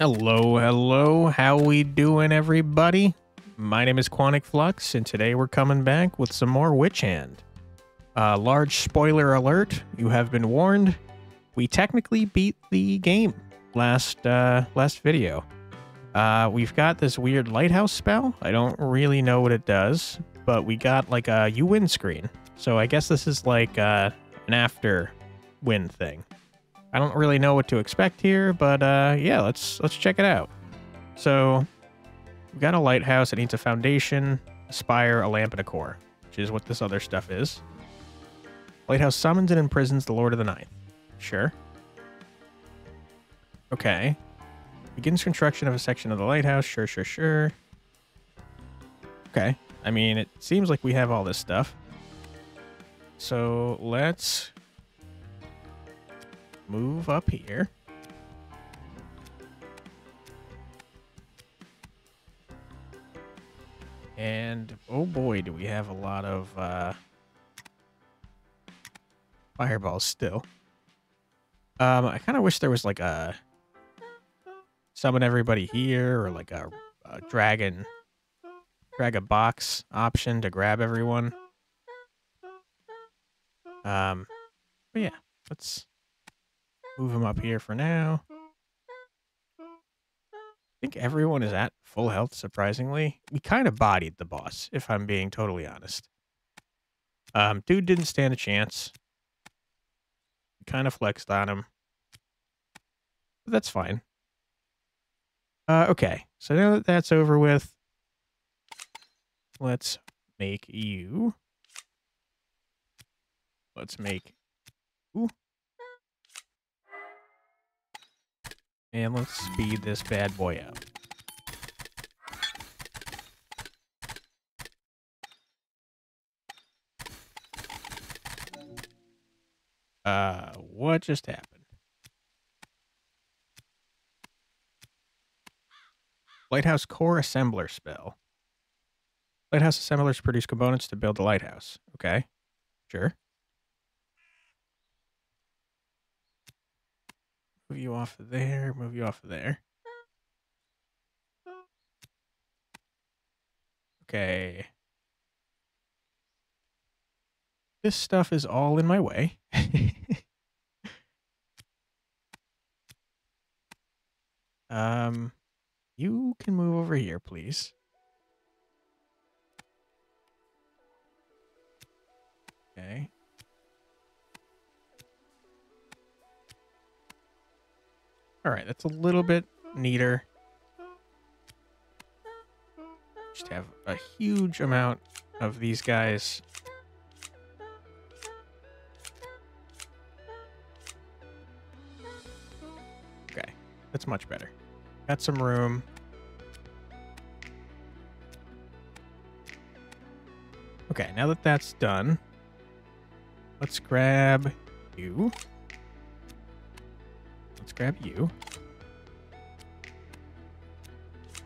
Hello, hello. How we doing, everybody? My name is Quantic Flux, and today we're coming back with some more Witch Hand. Uh, large spoiler alert: you have been warned. We technically beat the game last uh, last video. Uh, we've got this weird lighthouse spell. I don't really know what it does, but we got like a you win screen. So I guess this is like uh, an after win thing. I don't really know what to expect here, but uh, yeah, let's let's check it out. So we've got a lighthouse. It needs a foundation, a spire, a lamp, and a core, which is what this other stuff is. Lighthouse summons and imprisons the Lord of the Ninth. Sure. Okay. Begins construction of a section of the lighthouse. Sure, sure, sure. Okay. I mean, it seems like we have all this stuff. So let's move up here. And oh boy, do we have a lot of uh, fireballs still. Um, I kind of wish there was like a summon everybody here or like a, a dragon drag a box option to grab everyone. Um, but yeah, let's move them up here for now. I think everyone is at full health, surprisingly. We kind of bodied the boss, if I'm being totally honest. Um, dude didn't stand a chance. Kind of flexed on him. But that's fine. Uh, okay, so now that that's over with, let's make you. Let's make And let's speed this bad boy up. Uh, what just happened? Lighthouse Core Assembler spell. Lighthouse assemblers produce components to build the lighthouse. Okay, sure. Move you off of there, move you off of there. Okay. This stuff is all in my way. um, you can move over here, please. Okay. All right, that's a little bit neater. Just have a huge amount of these guys. Okay, that's much better. Got some room. Okay, now that that's done, let's grab you. Grab you.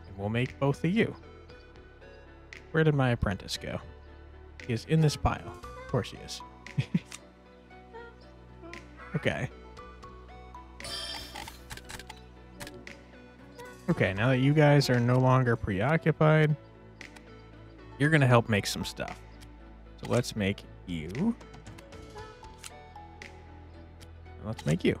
And we'll make both of you. Where did my apprentice go? He is in this pile. Of course he is. okay. Okay, now that you guys are no longer preoccupied, you're going to help make some stuff. So let's make you. Let's make you.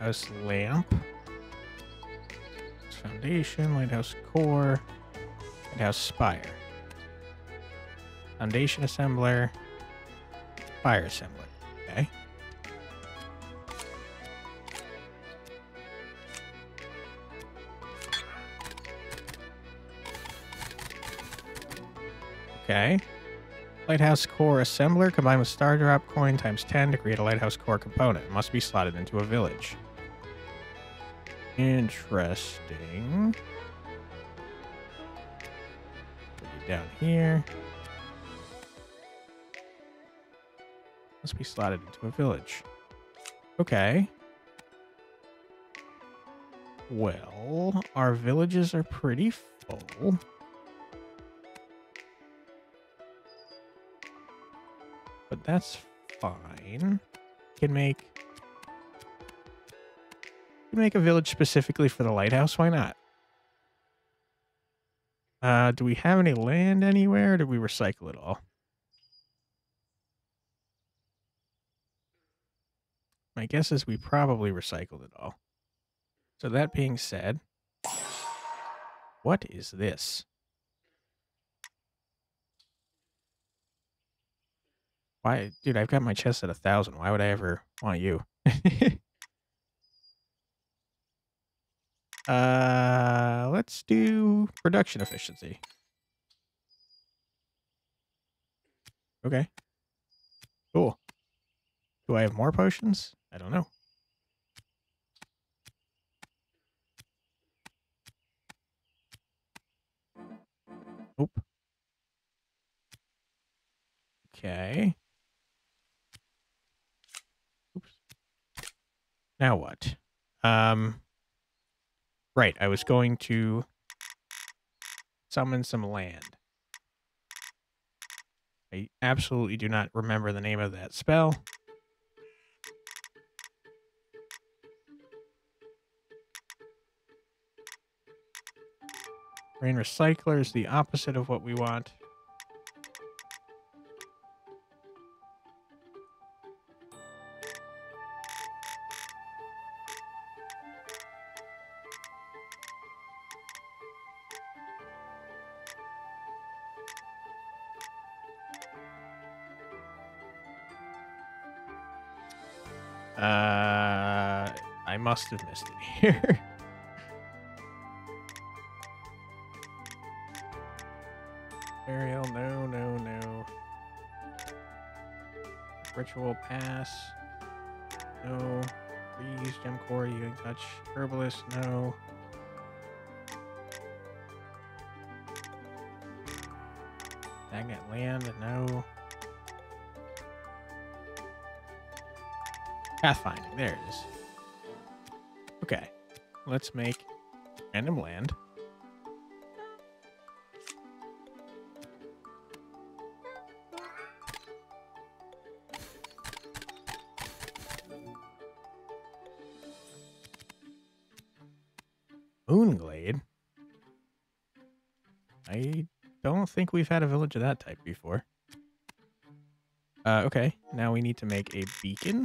Lighthouse lamp. Foundation, lighthouse core, lighthouse spire. Foundation assembler, fire assembler. Okay. Okay. Lighthouse core assembler combined with star drop coin times 10 to create a lighthouse core component. It must be slotted into a village. Interesting. Put you down here. Must be slotted into a village. Okay. Well, our villages are pretty full. But that's fine. Can make make a village specifically for the lighthouse. Why not? Uh, do we have any land anywhere? did we recycle it all? My guess is we probably recycled it all. So that being said, what is this? Why, dude, I've got my chest at a thousand. Why would I ever want you? uh, let's do production efficiency. Okay. Cool. Do I have more potions? I don't know. Oop. Okay. Oops. Now what? Um, right, I was going to summon some land. I absolutely do not remember the name of that spell. Rain Recycler is the opposite of what we want. Must have missed it here. Burial, no, no, no. Ritual pass. No. Freeze, gem core, healing touch. Herbalist, no. Magnet land, no. Pathfinding, there it is. Let's make random land. Moonglade? I don't think we've had a village of that type before. Uh, okay, now we need to make a beacon.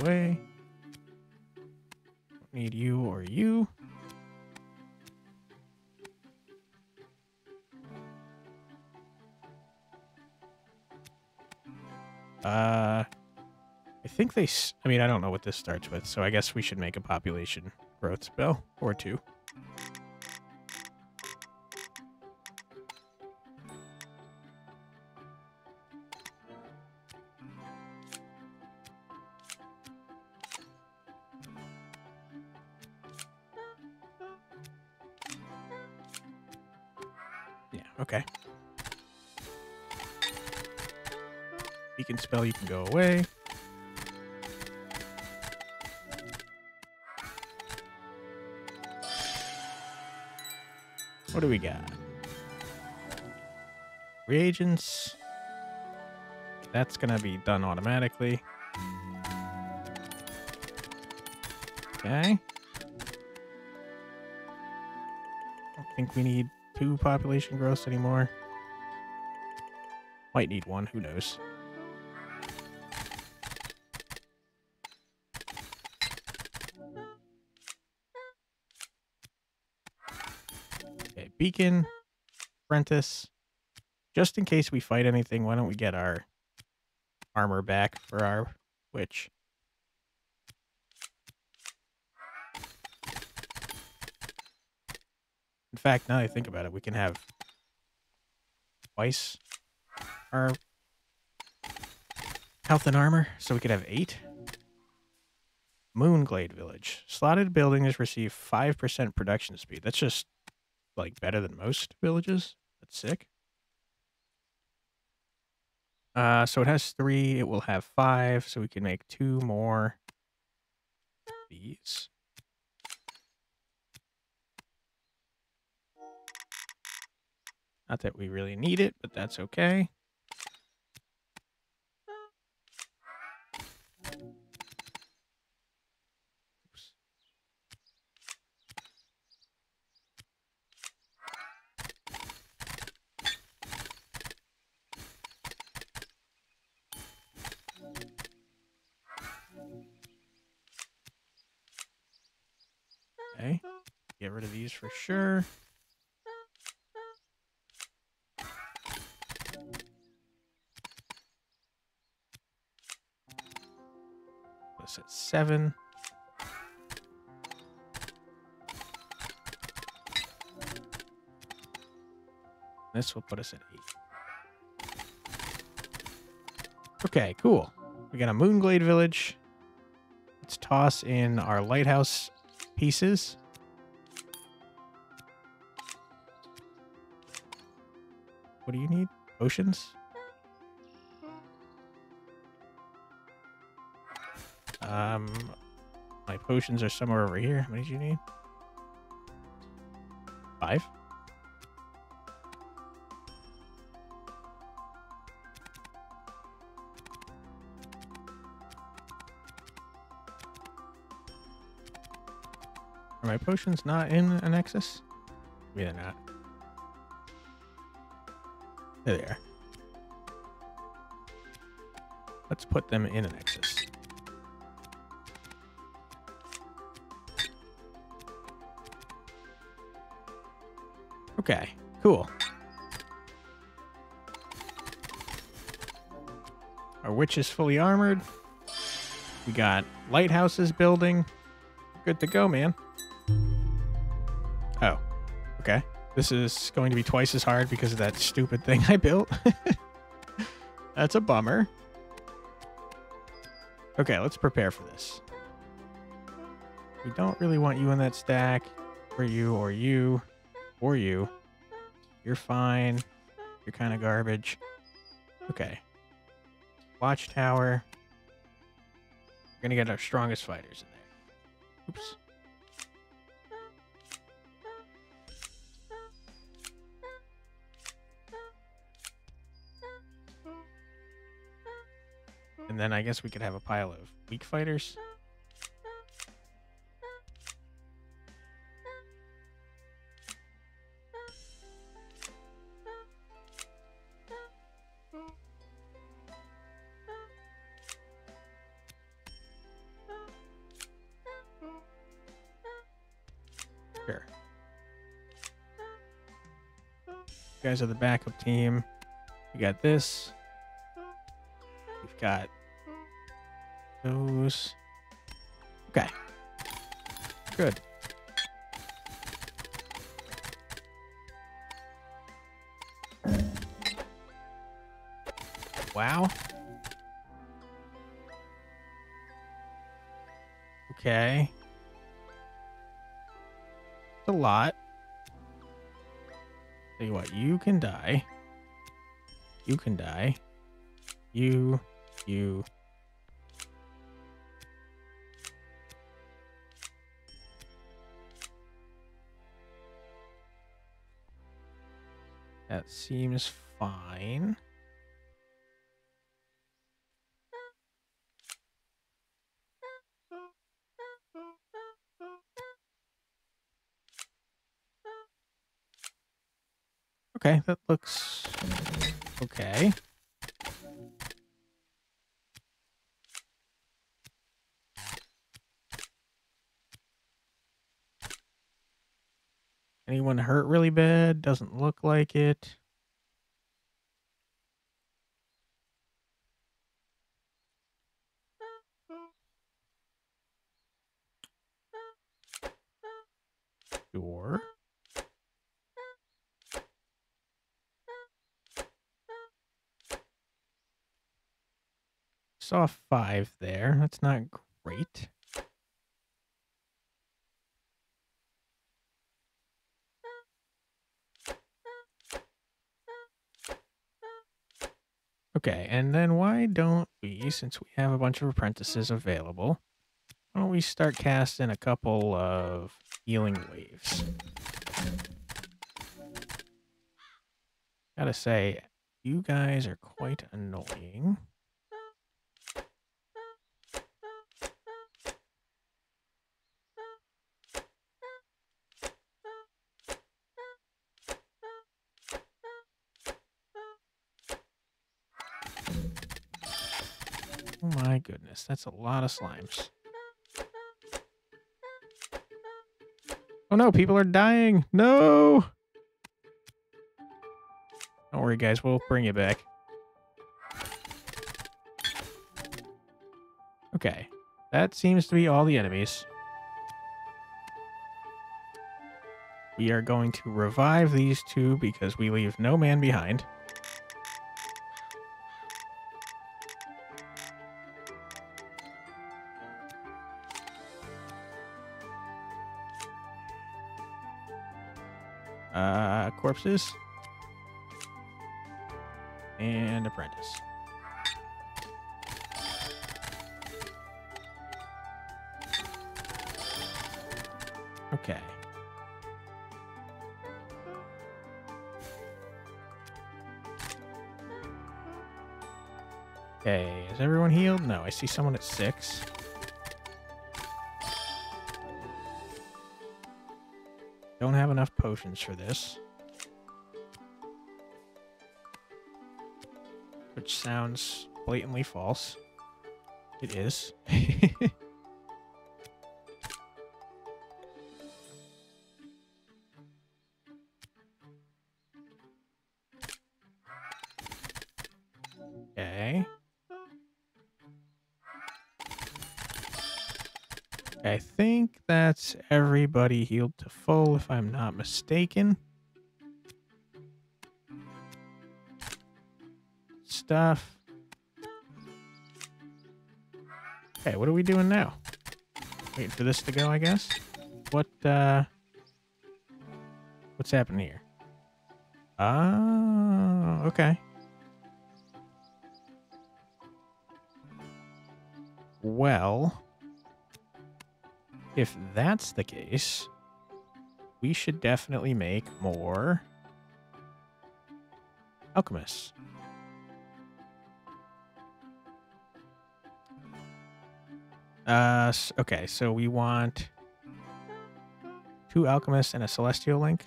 Away. Don't need you or you. Uh, I think they. I mean, I don't know what this starts with, so I guess we should make a population growth spell or two. Spell, you can go away. What do we got? Reagents. That's going to be done automatically. Okay. I don't think we need two population growths anymore. Might need one, who knows. Beacon, Apprentice. Just in case we fight anything, why don't we get our armor back for our witch? In fact, now that I think about it, we can have twice our health and armor, so we could have eight. Moonglade Village. Slotted buildings receive 5% production speed. That's just, like better than most villages. That's sick. Uh, so it has three. It will have five. So we can make two more these. Not that we really need it, but that's okay. These for sure. This at seven. This will put us at eight. Okay, cool. We got a Moonglade village. Let's toss in our lighthouse pieces. What do you need? Potions? Um, my potions are somewhere over here. How many do you need? Five? Are my potions not in a nexus? Maybe they're not. There they are. Let's put them in a nexus. Okay, cool. Our witch is fully armored. We got lighthouses building. Good to go, man. This is going to be twice as hard because of that stupid thing I built. That's a bummer. Okay, let's prepare for this. We don't really want you in that stack, or you, or you, or you. You're fine. You're kind of garbage. Okay. Watchtower. We're gonna get our strongest fighters in there. Oops. And then I guess we could have a pile of weak fighters. You guys are the backup team. We got this. We've got those. Okay. Good. Wow. Okay. It's a lot. Tell you what, you can die. You can die. You, you. Seems fine. Okay, that looks okay. Anyone hurt really bad? Doesn't look like it. Sure. Saw five there. That's not great. Okay, and then why don't we, since we have a bunch of apprentices available, why don't we start casting a couple of healing waves? Gotta say, you guys are quite annoying. Oh my goodness, that's a lot of slimes. Oh no, people are dying. No! Don't worry, guys. We'll bring you back. Okay. That seems to be all the enemies. We are going to revive these two because we leave no man behind. Uh, corpses. And apprentice. Okay. Okay, is everyone healed? No, I see someone at six. Don't have enough potions for this. Which sounds blatantly false. It is. okay. I think that's everybody healed to full, if I'm not mistaken. Stuff. Okay, what are we doing now? Waiting for this to go, I guess? What, uh... What's happening here? Ah, okay. Well... If that's the case, we should definitely make more alchemists. Uh, okay, so we want two alchemists and a celestial link.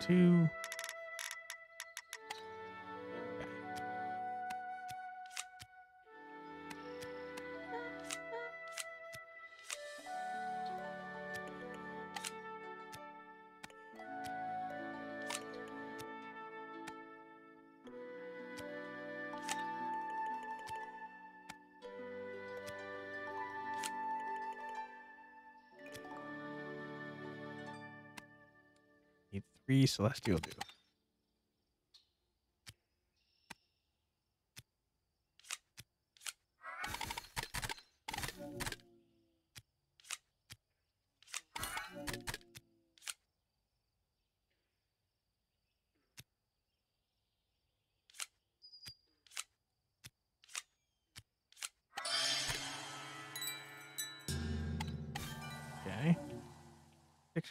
Two. Celestial do.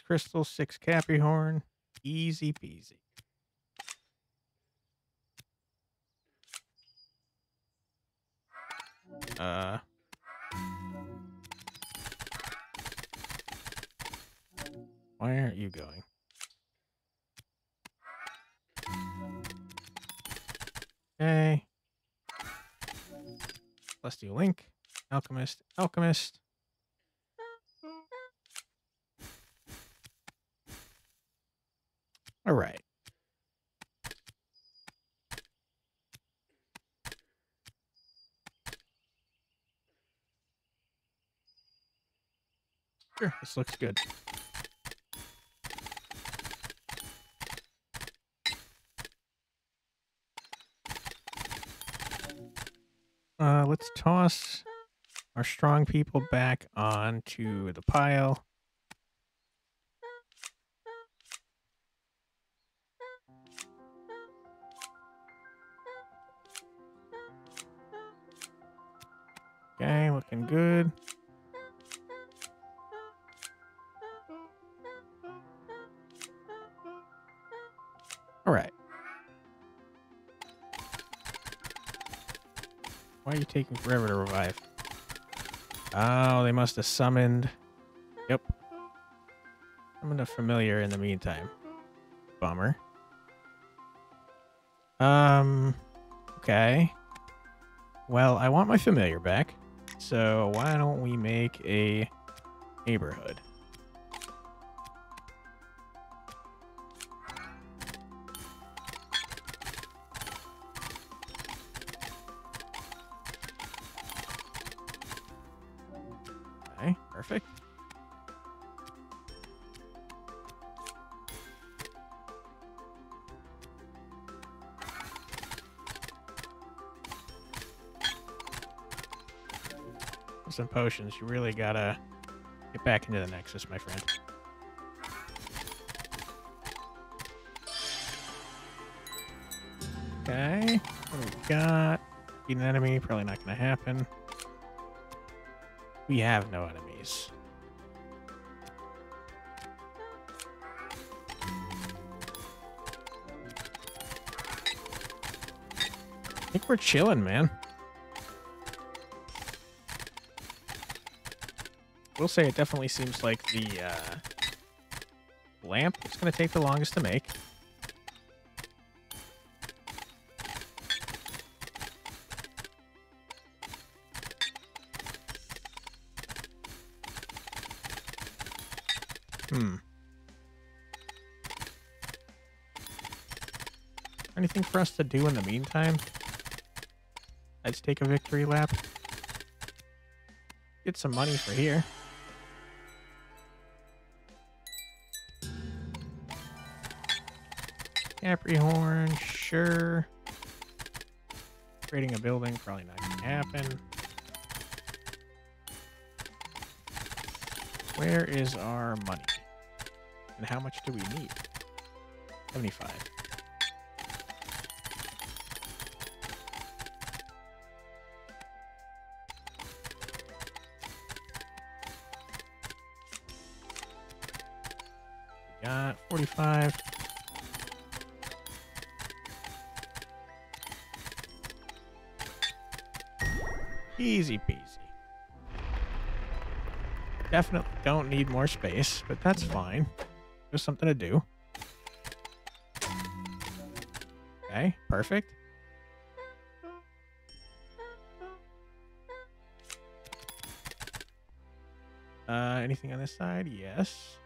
Crystals, six cappy horn. Easy peasy. Uh. Why aren't you going? Okay. Celestial Link. Alchemist. Alchemist. All right. Sure, this looks good. Uh, let's toss our strong people back onto the pile. Looking good. All right. Why are you taking forever to revive? Oh, they must have summoned. Yep. Summoned a familiar in the meantime. Bummer. Um, okay. Well, I want my familiar back. So why don't we make a neighborhood? Potions. You really gotta get back into the Nexus, my friend. Okay. What do we got? Beat an enemy. Probably not gonna happen. We have no enemies. I think we're chilling, man. Will say it definitely seems like the uh, lamp is going to take the longest to make. Hmm. Anything for us to do in the meantime? Let's take a victory lap. Get some money for here. Capri horn, sure. Creating a building, probably not gonna happen. Where is our money? And how much do we need? 75. We got 45. Easy peasy. Definitely don't need more space, but that's fine. There's something to do. Okay, perfect. Uh, anything on this side? Yes.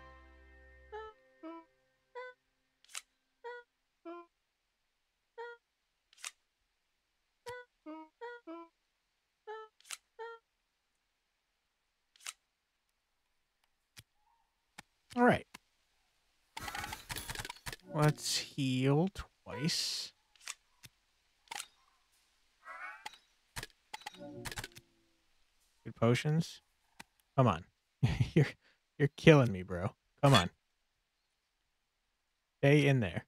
Good potions. Come on. you're you're killing me, bro. Come on. Stay in there.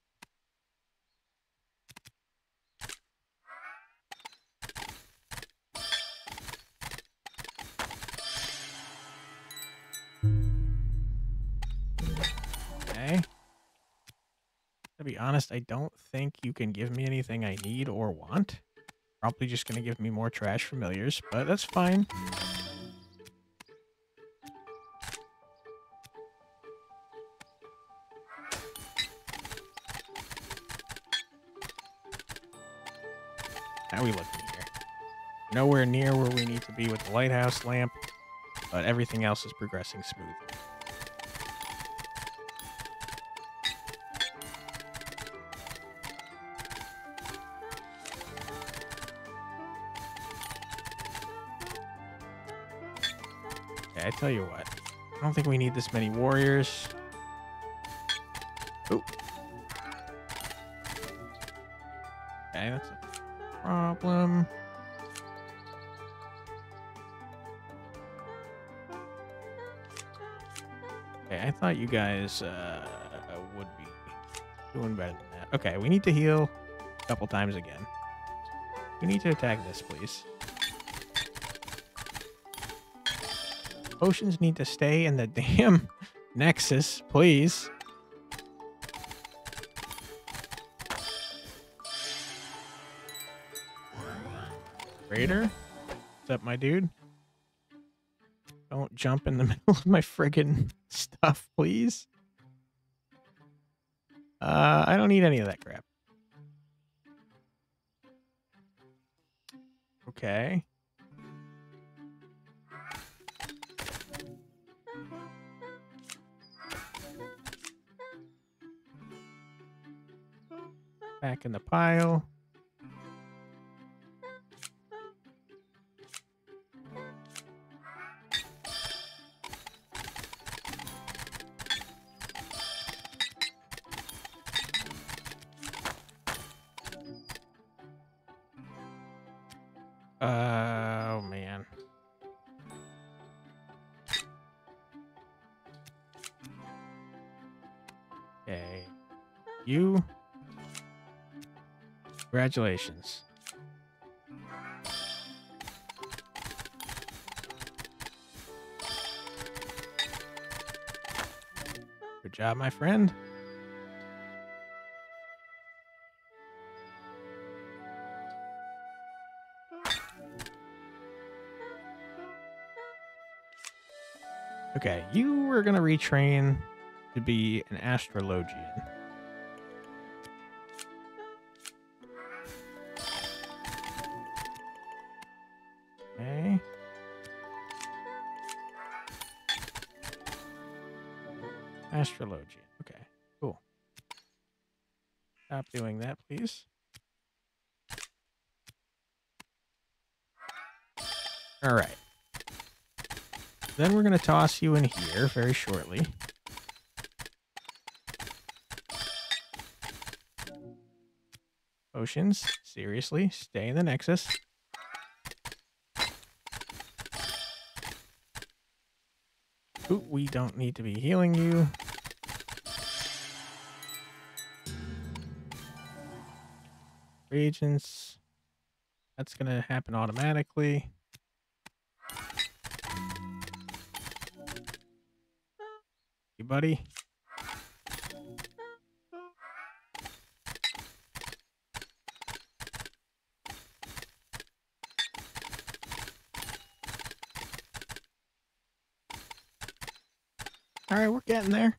Okay. To be honest, I don't think you can give me anything I need or want. Probably just going to give me more trash familiars, but that's fine. How we looking here? Nowhere near where we need to be with the lighthouse lamp, but everything else is progressing smoothly. Okay, I tell you what. I don't think we need this many warriors. Oh. Okay, that's a problem. Okay, I thought you guys uh, would be doing better than that. Okay, we need to heal a couple times again. We need to attack this, please. potions need to stay in the damn Nexus, please. Raider? What's up, my dude? Don't jump in the middle of my friggin' stuff, please. Uh, I don't need any of that crap. Okay. Back in the pile. Congratulations. Good job, my friend. Okay, you were going to retrain to be an astrologian. Astrologian. Okay, cool. Stop doing that, please. All right. Then we're going to toss you in here very shortly. Potions, seriously, stay in the Nexus. Ooh, we don't need to be healing you. Reagents. That's going to happen automatically. You buddy. All right, we're getting there.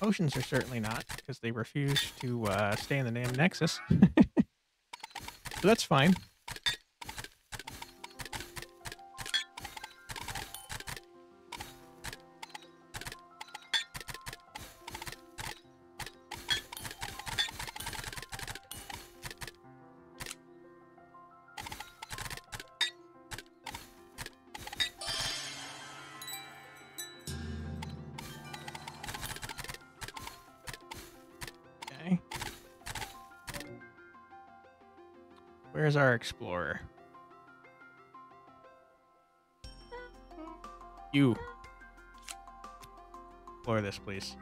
Potions are certainly not, because they refuse to uh, stay in the damn Nexus. that's fine. Where's our explorer? You. Explore this, please.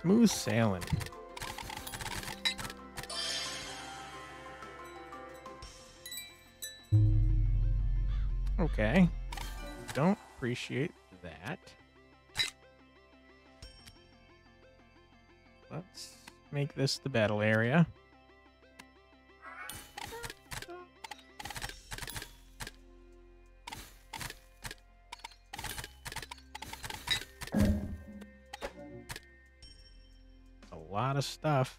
Smooth sailing. Okay. Don't appreciate that. Let's make this the battle area. Stuff.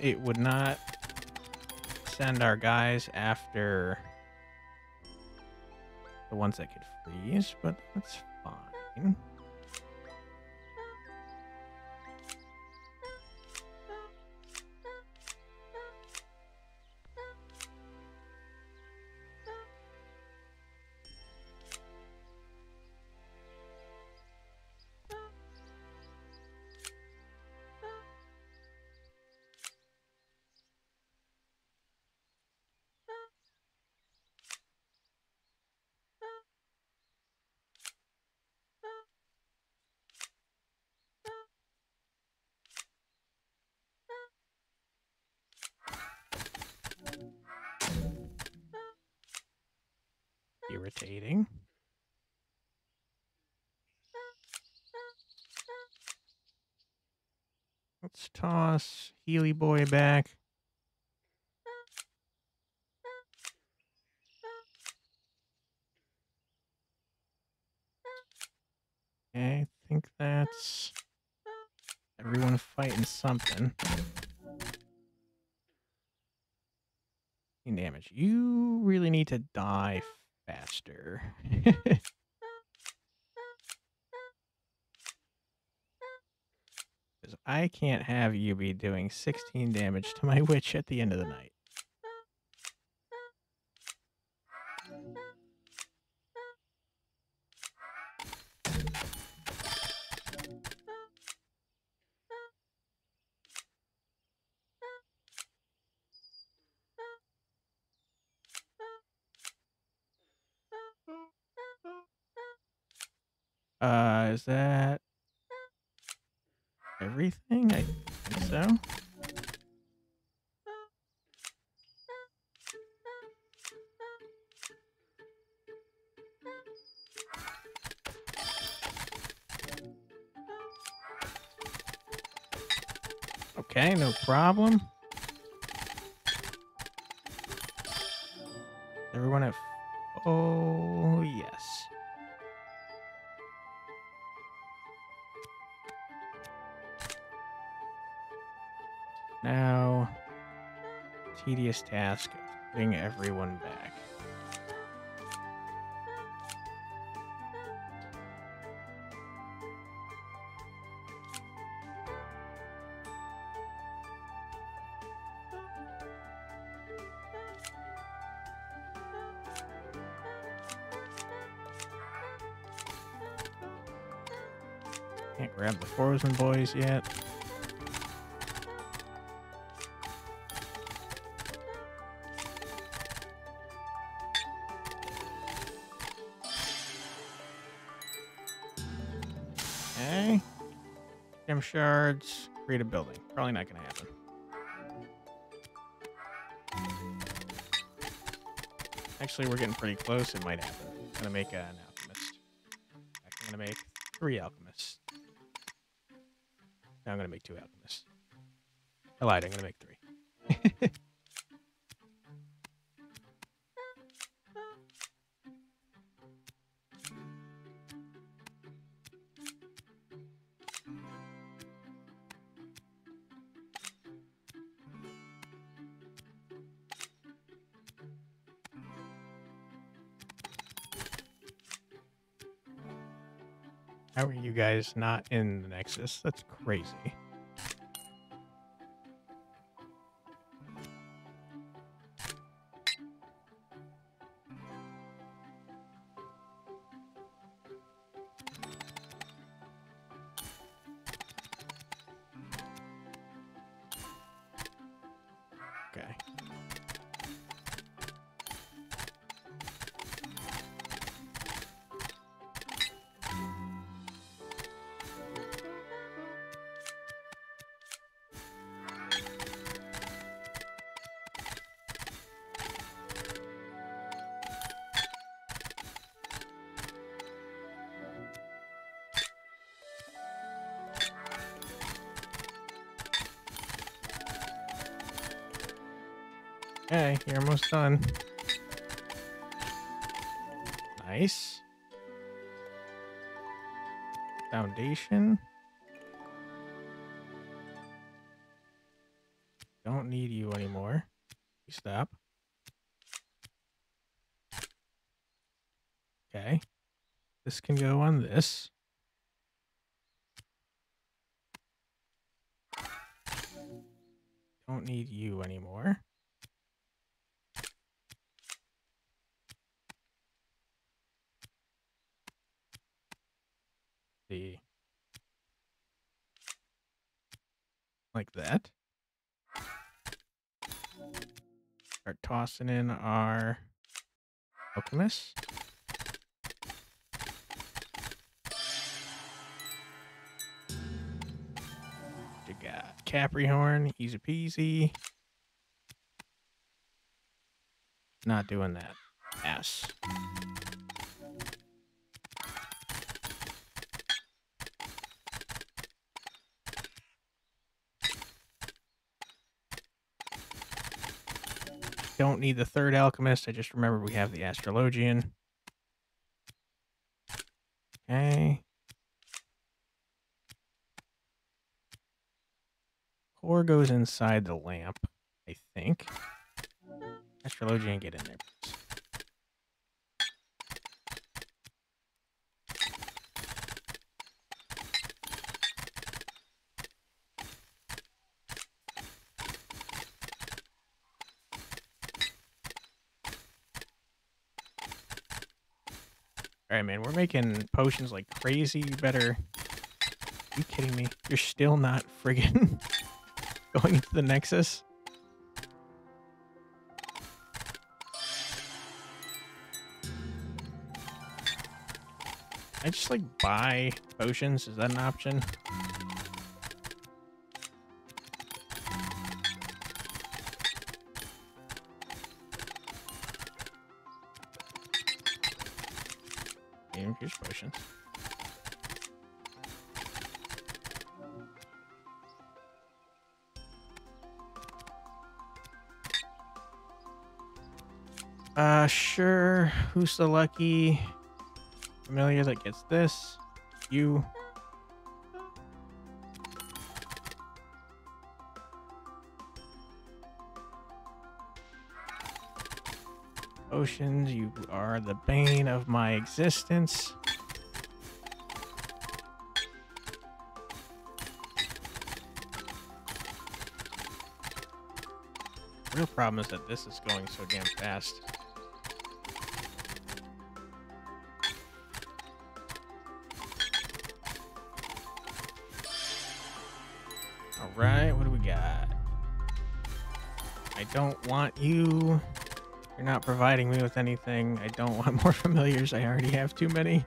It would not send our guys after the ones that could freeze, but that's fine. Healy Boy back. Okay, I think that's everyone fighting something. Damage. You really need to die faster. Because I can't have you be doing 16 damage to my witch at the end of the night. Problem. Everyone at... Oh, yes. Now, tedious task of everyone back. Frozen boys yet. Okay. Gem shards. Create a building. Probably not going to happen. Actually, we're getting pretty close. It might happen. I'm going to make an alchemist. I'm going to make three alchemists. I lied. I'm going to make three. How are you guys not in the Nexus? That's crazy. Done. Nice. Foundation. Don't need you anymore. Stop. Okay. This can go on this. In our alchemist. You got Capricorn, easy peasy. Not doing that. Yes. Don't need the third alchemist. I just remember we have the astrologian. Okay. Core goes inside the lamp, I think. Astrologian, get in there. Please. All right, man, we're making potions like crazy. You better. you kidding me? You're still not friggin' going into the Nexus? I just like buy potions. Is that an option? Who's the lucky familiar that gets this? You. Oceans, you are the bane of my existence. Real problem is that this is going so damn fast. Don't want you. You're not providing me with anything. I don't want more familiars. I already have too many.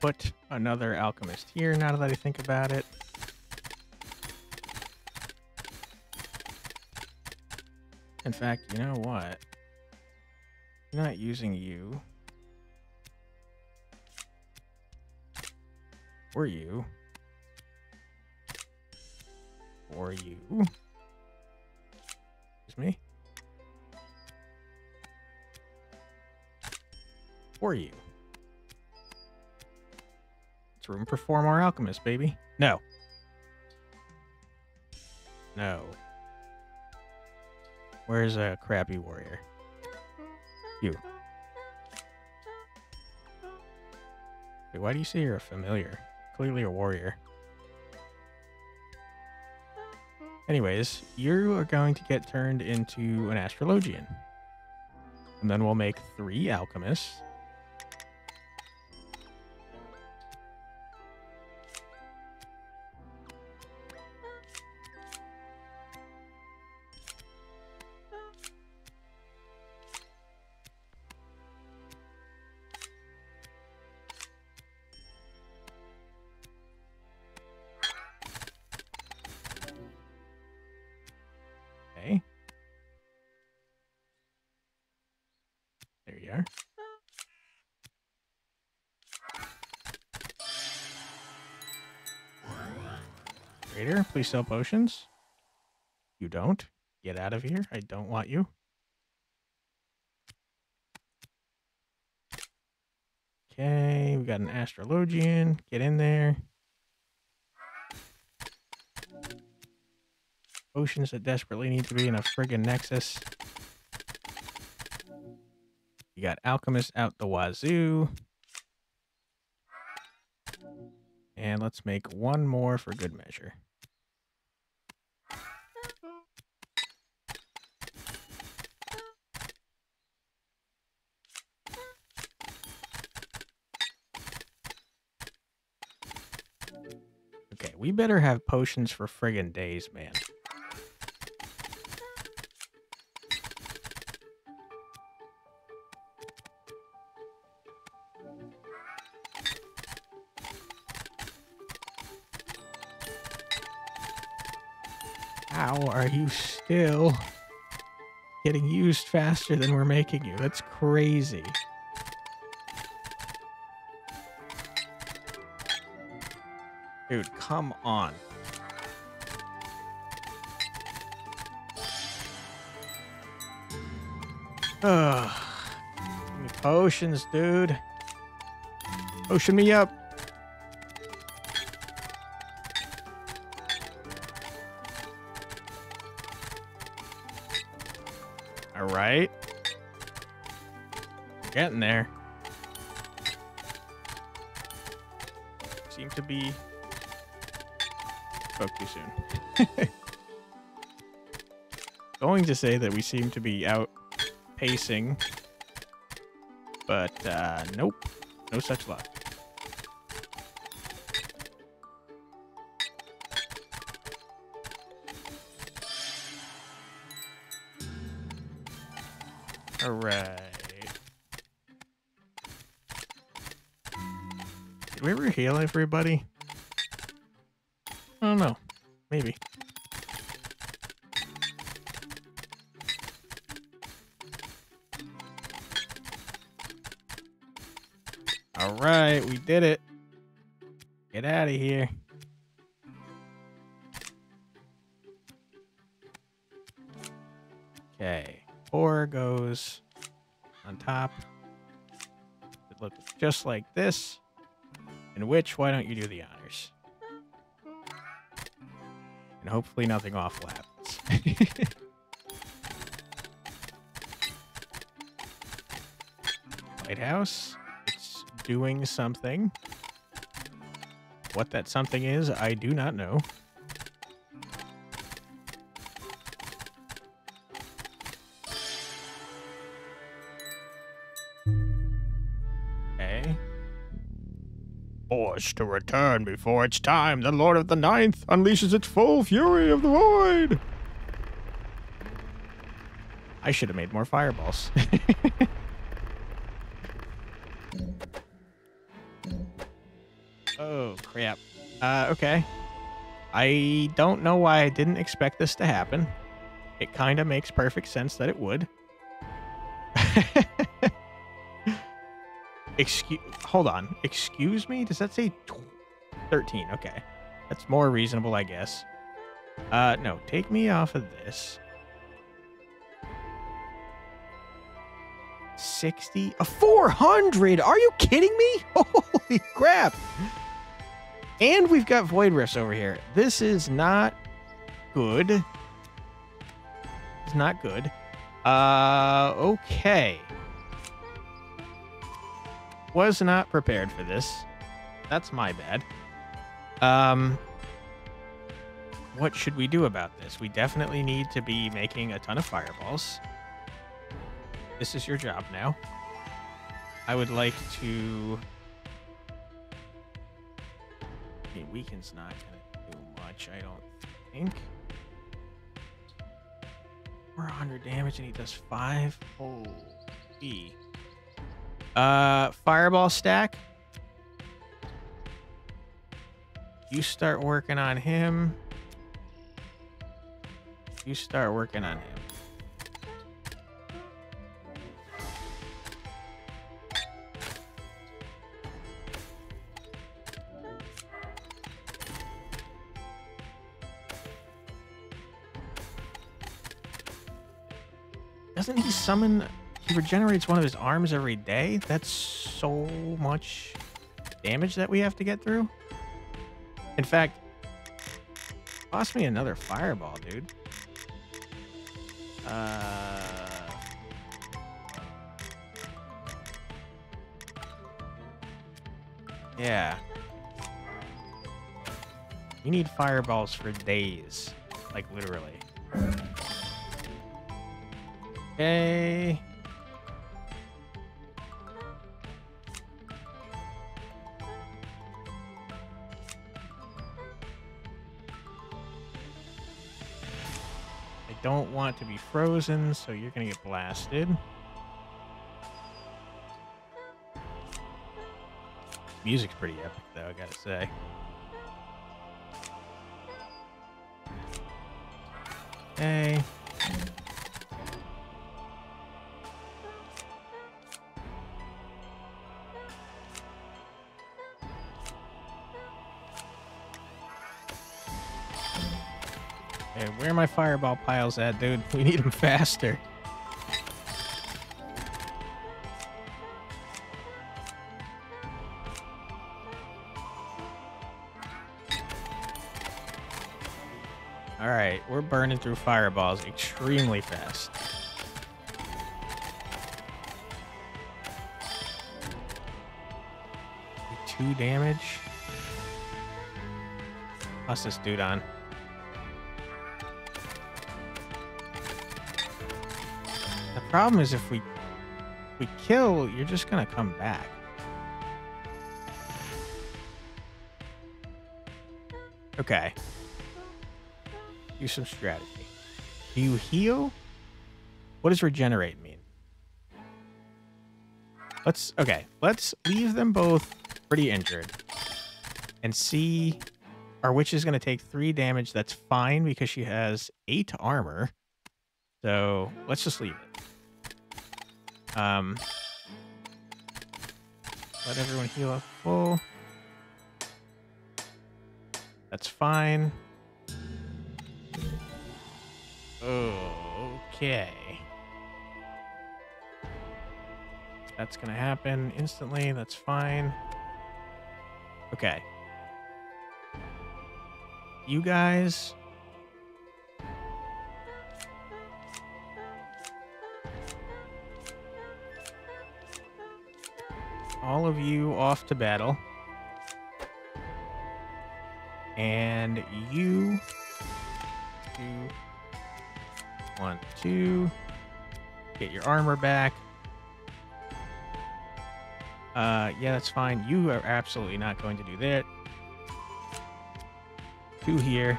Put another alchemist here now that I think about it. In fact, you know what? I'm not using you. Or you. Or you. Excuse me. Or you. Room for four more alchemists, baby. No. No. Where's a crappy warrior? You. Wait, why do you say you're a familiar? Clearly a warrior. Anyways, you are going to get turned into an astrologian. And then we'll make three alchemists. Sell potions. You don't. Get out of here. I don't want you. Okay, we got an astrologian. Get in there. Potions that desperately need to be in a friggin' nexus. You got alchemist out the wazoo. And let's make one more for good measure. Okay, we better have potions for friggin' days, man. How are you still getting used faster than we're making you? That's crazy. Dude, come on. Ugh. Potions, dude. Potion me up. All right. Getting there. Seem to be spoke too soon. Going to say that we seem to be out pacing, but uh, nope, no such luck. All right. Did we ever heal everybody? I don't know. Maybe. All right, we did it. Get out of here. Okay. Four goes on top. It looks just like this. In which, why don't you do the honors? And hopefully nothing awful happens. Lighthouse. It's doing something. What that something is, I do not know. To return before its time, the Lord of the Ninth unleashes its full fury of the void. I should have made more fireballs. oh, crap. Uh, okay. I don't know why I didn't expect this to happen. It kind of makes perfect sense that it would. Excuse, hold on. Excuse me? Does that say 13? Okay. That's more reasonable, I guess. Uh, no, take me off of this. 60, a 400. Are you kidding me? Holy crap. And we've got Void Rifts over here. This is not good. It's not good. Uh, okay. Was not prepared for this. That's my bad. Um, what should we do about this? We definitely need to be making a ton of fireballs. This is your job now. I would like to. I mean, Weaken's not gonna do much, I don't think. 400 damage and he does five. Holy. Uh, fireball stack. You start working on him. You start working on him. Doesn't he summon... He regenerates one of his arms every day? That's so much damage that we have to get through. In fact, toss me another fireball, dude. Uh... Yeah. We need fireballs for days. Like, literally. Okay. Don't want to be frozen, so you're gonna get blasted. Music's pretty epic, though, I gotta say. Okay. Fireball piles at, dude? We need them faster. Alright, we're burning through fireballs extremely fast. Two damage. Plus this dude on. Problem is if we we kill, you're just gonna come back. Okay. Use some strategy. Do you heal? What does regenerate mean? Let's okay, let's leave them both pretty injured. And see our witch is gonna take three damage. That's fine because she has eight armor. So let's just leave it. Um, let everyone heal up full. That's fine. Okay. That's gonna happen instantly. That's fine. Okay. You guys all of you off to battle. And you two, one, two, get your armor back. Uh, yeah, that's fine. You are absolutely not going to do that. Two here.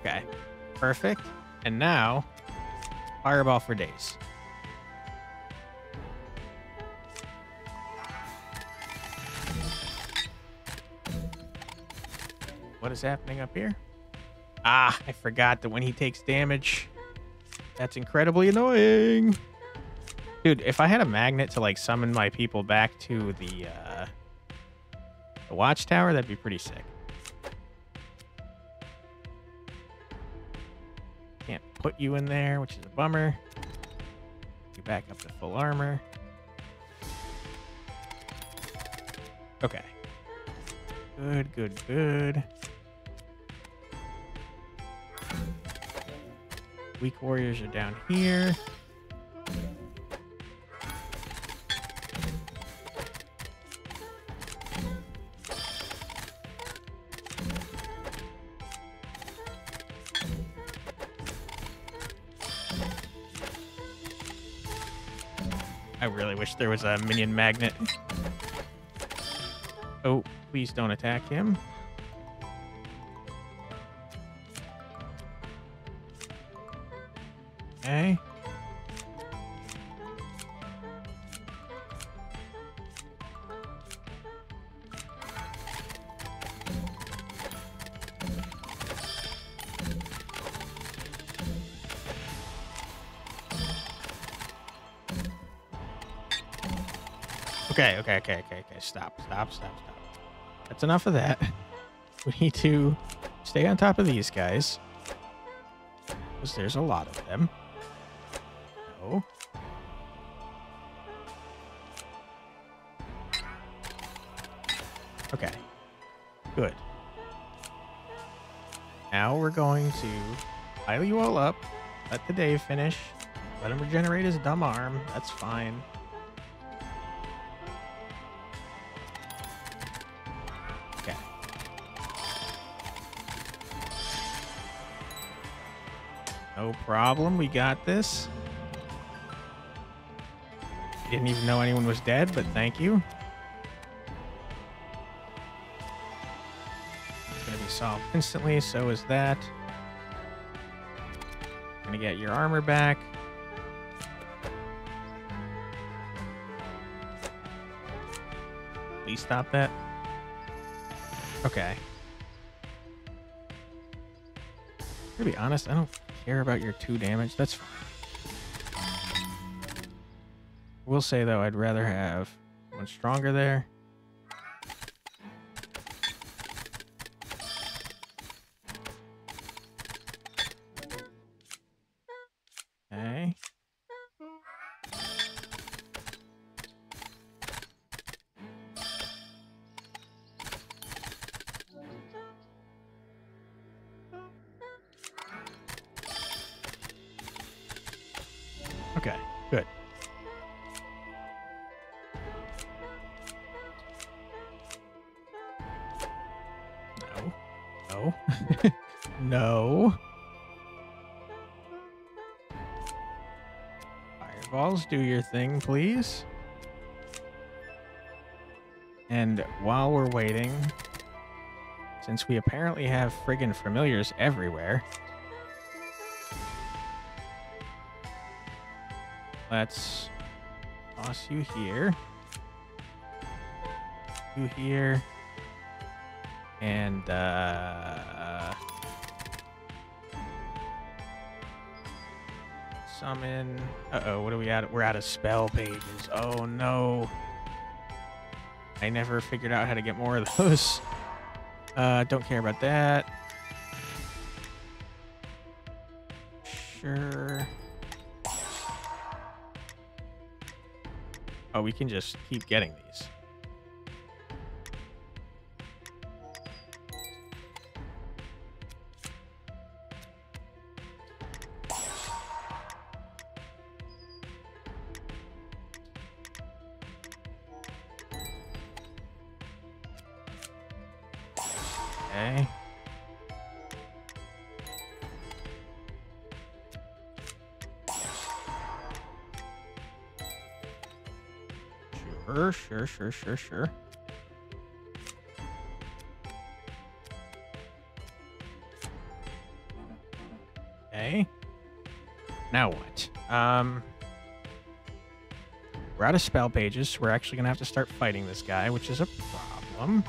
Okay, perfect. And now, fireball for days. What is happening up here? Ah, I forgot that when he takes damage, that's incredibly annoying. Dude, if I had a magnet to like summon my people back to the uh, the watchtower, that'd be pretty sick. Can't put you in there, which is a bummer. You back up to full armor. Okay. Good, good, good. Weak warriors are down here. I really wish there was a minion magnet. Oh, please don't attack him. Okay, okay, okay, okay, okay. Stop, stop, stop, stop. That's enough of that. We need to stay on top of these guys. Because there's a lot of them. No. Okay. Good. Now we're going to pile you all up. Let the day finish. Let him regenerate his dumb arm. That's fine. Problem. We got this. Didn't even know anyone was dead, but thank you. It's gonna be solved instantly, so is that. Gonna get your armor back. Please stop that. Okay. To be honest, I don't care about your two damage. That's fine. We'll say though, I'd rather have one stronger there. Thing, please. And while we're waiting, since we apparently have friggin' familiars everywhere, let's toss you here. You here. And, uh... Summon... Uh-oh, what are we at? We're out of spell pages. Oh, no. I never figured out how to get more of those. Uh, don't care about that. Sure. Oh, we can just keep getting these. Sure, sure, sure, sure. Okay. Now what? Um, we're out of spell pages. We're actually gonna have to start fighting this guy, which is a problem.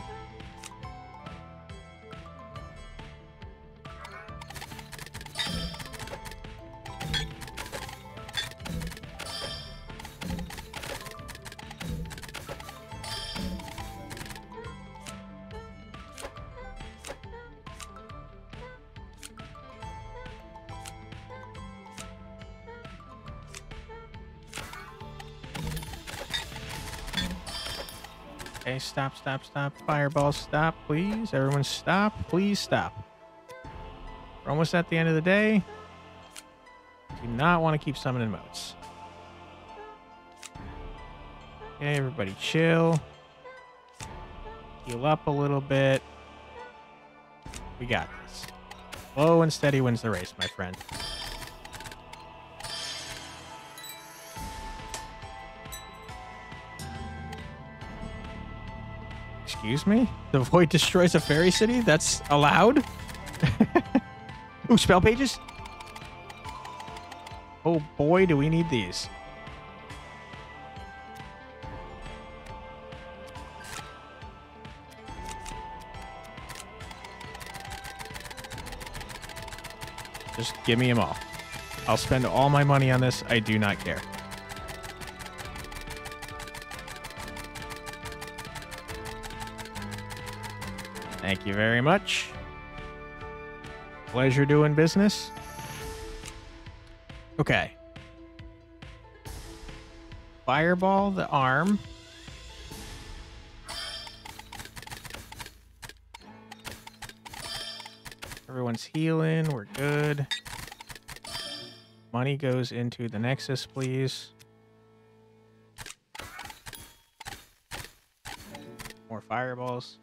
Stop, stop, stop. Fireball, stop, please. Everyone stop. Please stop. We're almost at the end of the day. Do not want to keep summoning motes. Okay, everybody chill. Heal up a little bit. We got this. Slow and steady wins the race, my friend. Excuse me? The void destroys a fairy city? That's allowed? Ooh, spell pages? Oh boy, do we need these. Just give me them all. I'll spend all my money on this. I do not care. Thank you very much. Pleasure doing business. Okay. Fireball the arm. Everyone's healing. We're good. Money goes into the Nexus, please. More fireballs.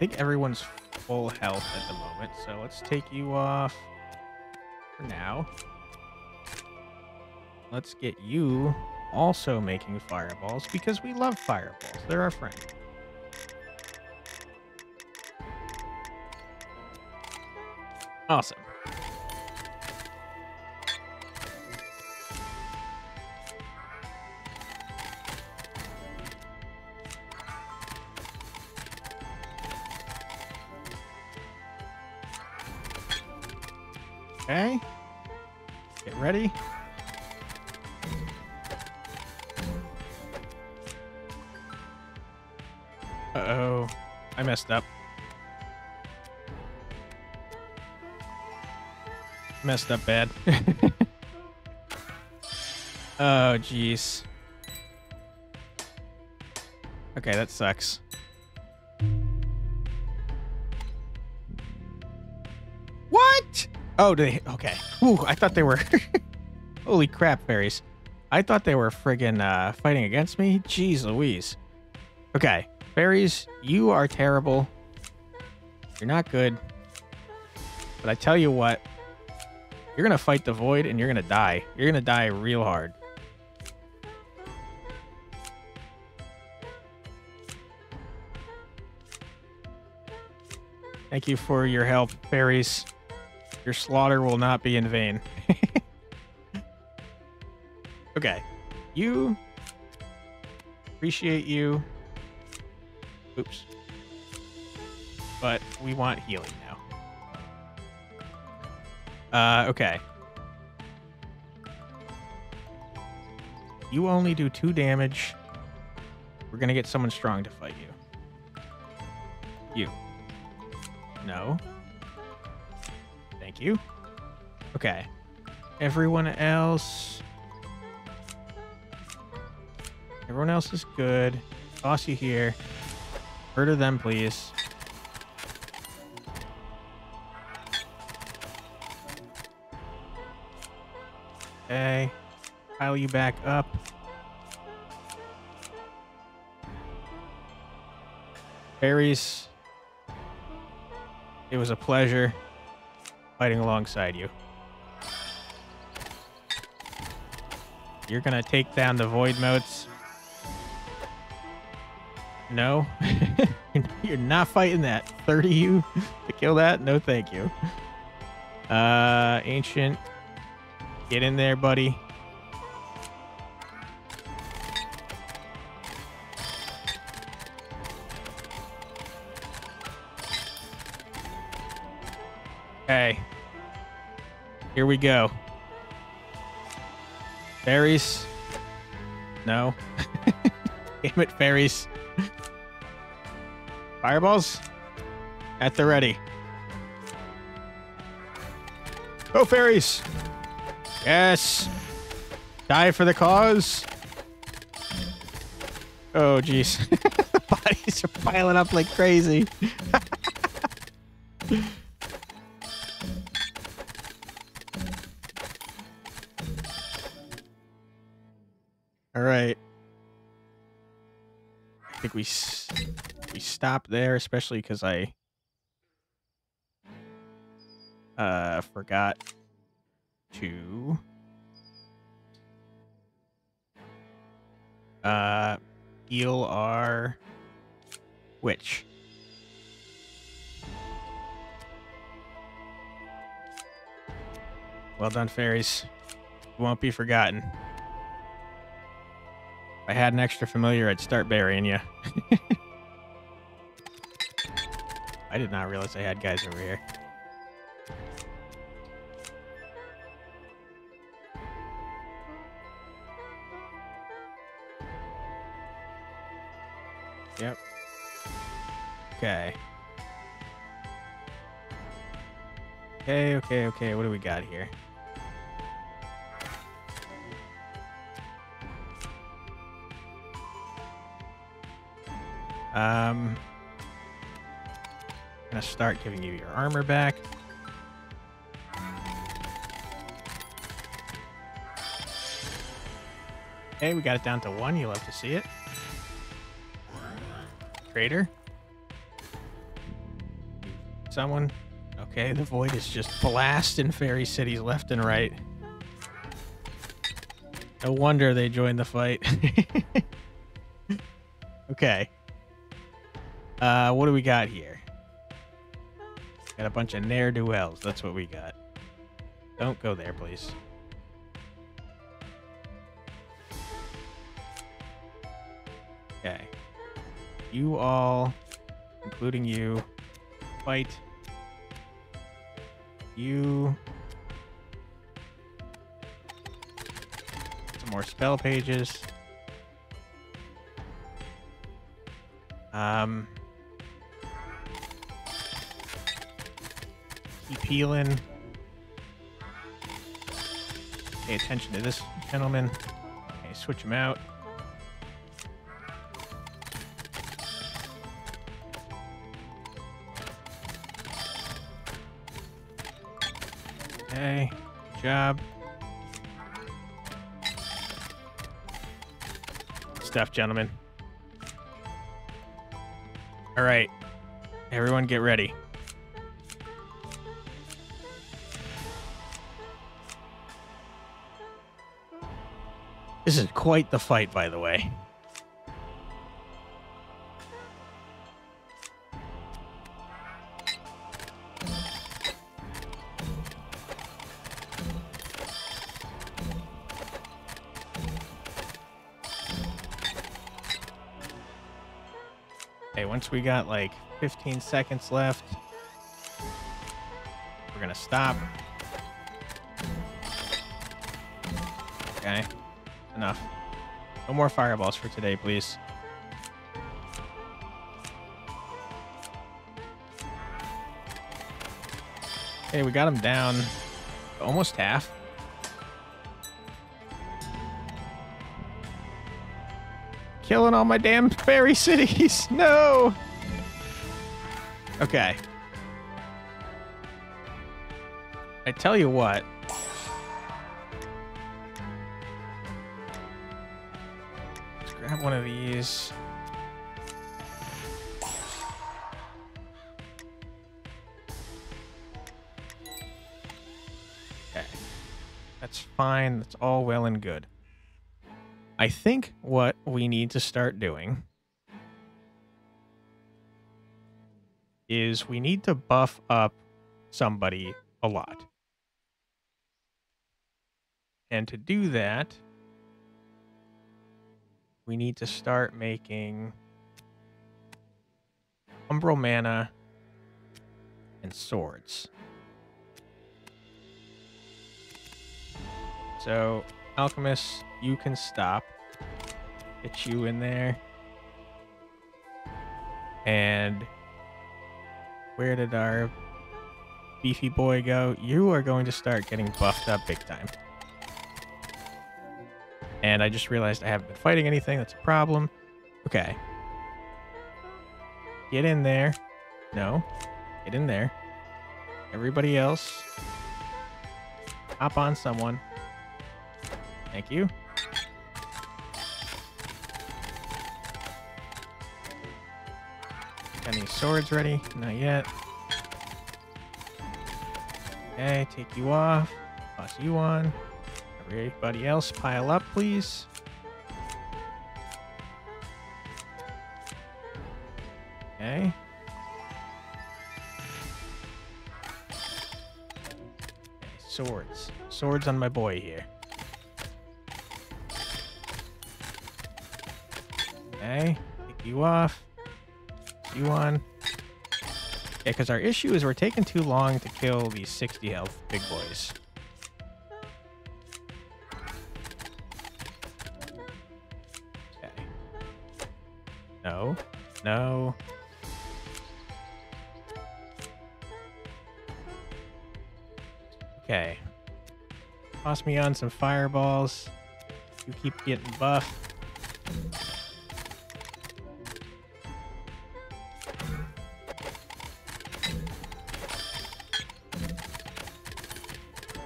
Think everyone's full health at the moment, so let's take you off for now. Let's get you also making fireballs because we love fireballs. They're our friend. Messed up. Messed up bad. oh, jeez. Okay, that sucks. What? Oh, they okay. Ooh, I thought they were Holy crap, fairies. I thought they were friggin' uh, fighting against me. Jeez Louise. Okay, fairies, you are terrible. You're not good. But I tell you what, you're gonna fight the void and you're gonna die. You're gonna die real hard. Thank you for your help, fairies. Your slaughter will not be in vain. okay. You. Appreciate you. Oops. But we want healing now. Uh, okay. You only do two damage. We're gonna get someone strong to fight you. You. No. Thank you. Okay. Everyone else. Everyone else is good. Toss you here. Murder them, please. Okay. Pile you back up. Fairies. It was a pleasure fighting alongside you. You're gonna take down the void motes. No. You're not fighting that. 30 you to kill that? No, thank you. Uh, Ancient. Get in there, buddy. Okay. Here we go. Fairies. No. Damn it, fairies. Fireballs? At the ready. Go, fairies! Yes! Die for the cause! Oh, jeez. the bodies are piling up like crazy. All right. I think we stop there, especially because I uh forgot to uh heal our witch. Well done, fairies. You won't be forgotten. If I had an extra familiar, I'd start burying you. I did not realize I had guys over here. Yep. Okay. Okay, okay, okay. What do we got here? Um, gonna start giving you your armor back. Okay, we got it down to one. You love to see it. Trader. Someone. Okay, the void is just blasting fairy cities left and right. No wonder they joined the fight. okay. Uh, what do we got here? Got a bunch of ne'er-do-wells. That's what we got. Don't go there, please. Okay. You all, including you, fight. You. Some more spell pages. Um. Keep healing. Pay attention to this gentleman. Okay, switch him out. Okay, good job. Stuff, gentlemen. All right, everyone get ready. Is quite the fight, by the way. Okay, once we got like 15 seconds left, we're gonna stop. Okay, enough. No more fireballs for today, please. Okay, we got him down almost half. Killing all my damn fairy cities. No. Okay. I tell you what. These. Okay. That's fine. That's all well and good. I think what we need to start doing is we need to buff up somebody a lot. And to do that, we need to start making umbral mana and swords. So, Alchemist, you can stop. Get you in there. And where did our beefy boy go? You are going to start getting buffed up big time. And I just realized I haven't been fighting anything. That's a problem. Okay. Get in there. No. Get in there. Everybody else. Hop on someone. Thank you. Got any swords ready? Not yet. Okay, take you off. Toss you on. Everybody else pile up, please. Okay. Swords. Swords on my boy here. Okay, you off. You on. Yeah, because our issue is we're taking too long to kill these 60 health big boys. Toss me on some fireballs. You keep getting buff.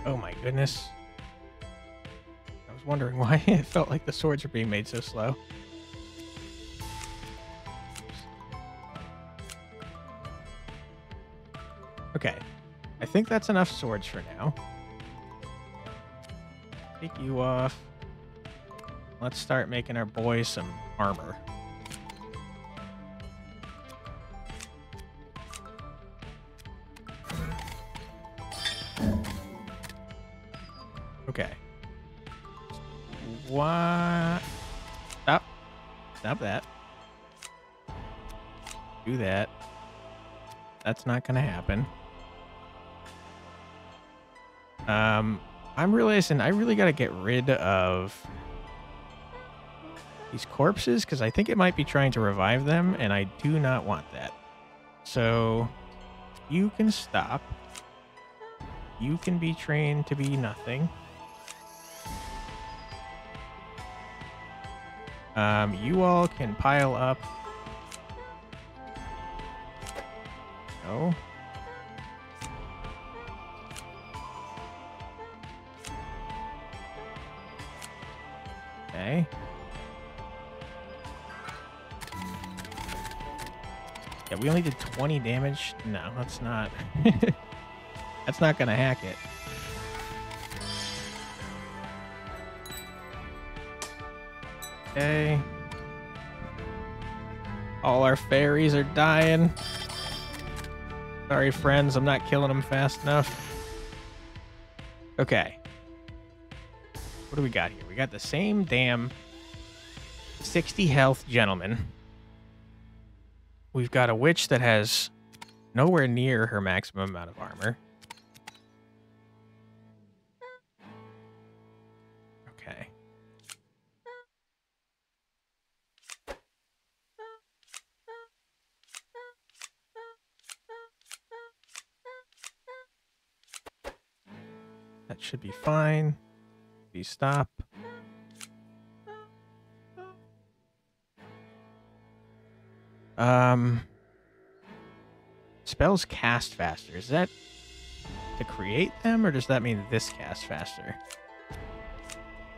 Oh my goodness. I was wondering why it felt like the swords were being made so slow. Okay. I think that's enough swords for now. You off. Let's start making our boys some armor. Okay. What? Stop. Stop that. Do that. That's not to happen. Um, I'm realizing I really got to get rid of these corpses because I think it might be trying to revive them, and I do not want that. So you can stop. You can be trained to be nothing. Um, you all can pile up. No. Okay. Yeah, we only did 20 damage. No, that's not. that's not gonna hack it. Okay. All our fairies are dying. Sorry, friends, I'm not killing them fast enough. Okay. What do we got here? We got the same damn 60 health gentleman. We've got a witch that has nowhere near her maximum amount of armor. Okay. That should be fine. Stop. Um, spells cast faster. Is that to create them, or does that mean this cast faster?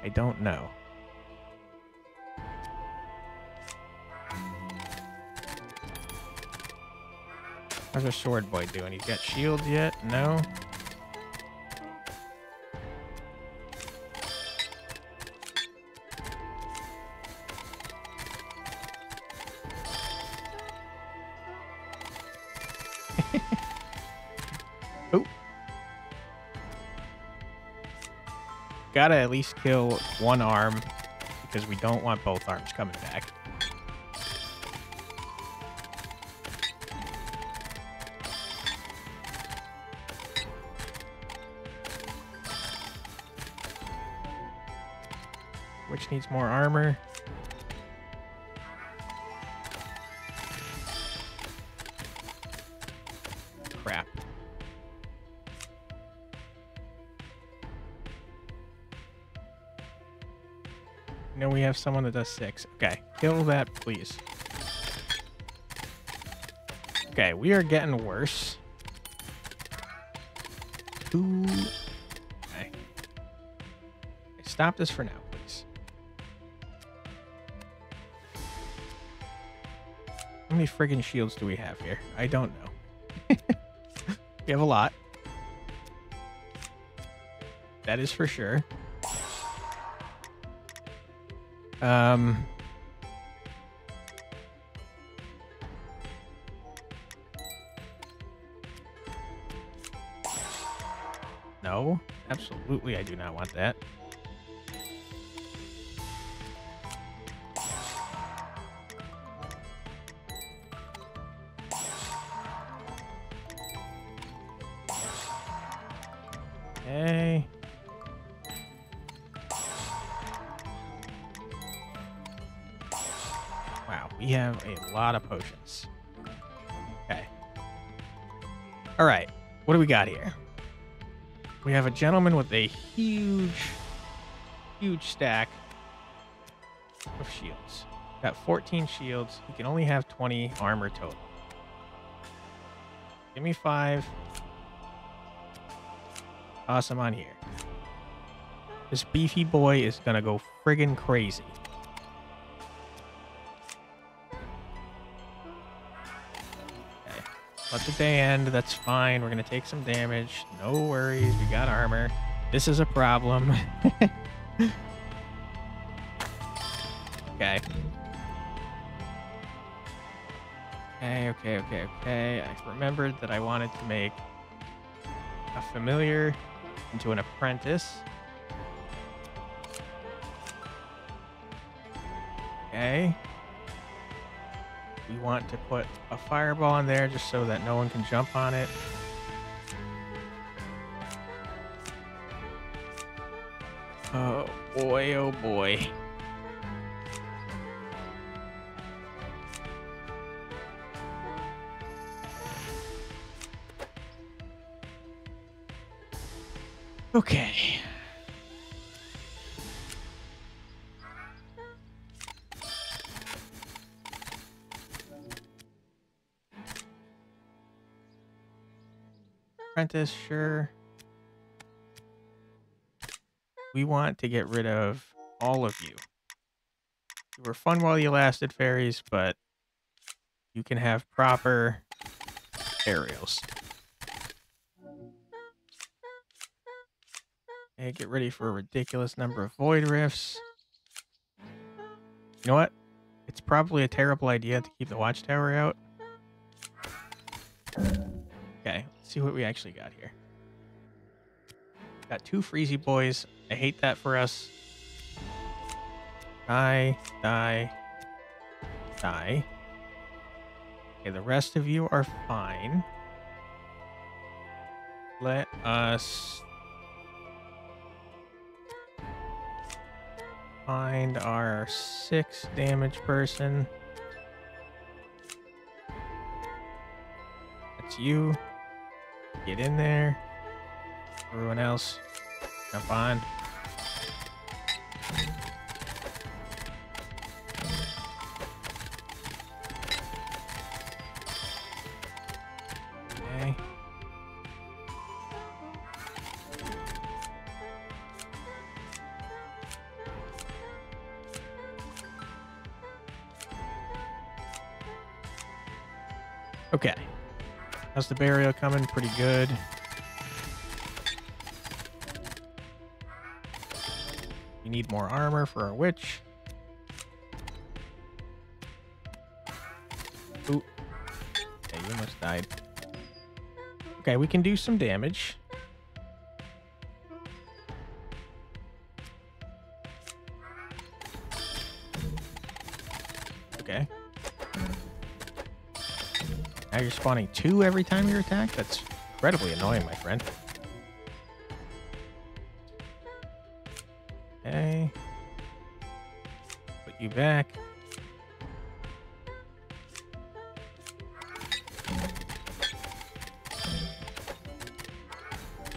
I don't know. How's our sword boy doing? He's got shields yet? No. Gotta at least kill one arm because we don't want both arms coming back. Which needs more armor. Have someone that does six. Okay, kill that, please. Okay, we are getting worse. Ooh. Okay. Stop this for now, please. How many friggin' shields do we have here? I don't know. we have a lot. That is for sure. Um. No, absolutely I do not want that. Do we got here? We have a gentleman with a huge, huge stack of shields. Got 14 shields. He can only have 20 armor total. Give me five. Awesome on here. This beefy boy is gonna go friggin' crazy. End. That's fine. We're gonna take some damage. No worries. We got armor. This is a problem. okay. Okay, okay, okay, okay. I remembered that I wanted to make a familiar into an apprentice. Okay. Want to put a fireball in there just so that no one can jump on it. Oh boy, oh boy. Okay. Apprentice, sure. We want to get rid of all of you. You were fun while you lasted, fairies, but you can have proper aerials. Okay, get ready for a ridiculous number of void rifts. You know what? It's probably a terrible idea to keep the watchtower out. See what we actually got here. Got two freezy boys. I hate that for us. Die, die, die. Okay, the rest of you are fine. Let us find our six damage person. That's you. Get in there. Everyone else, jump on. Burial coming? Pretty good. We need more armor for our witch. Ooh. You almost died. Okay, we can do some damage. Spawning two every time you're attacked? That's incredibly annoying, my friend. Okay. Put you back.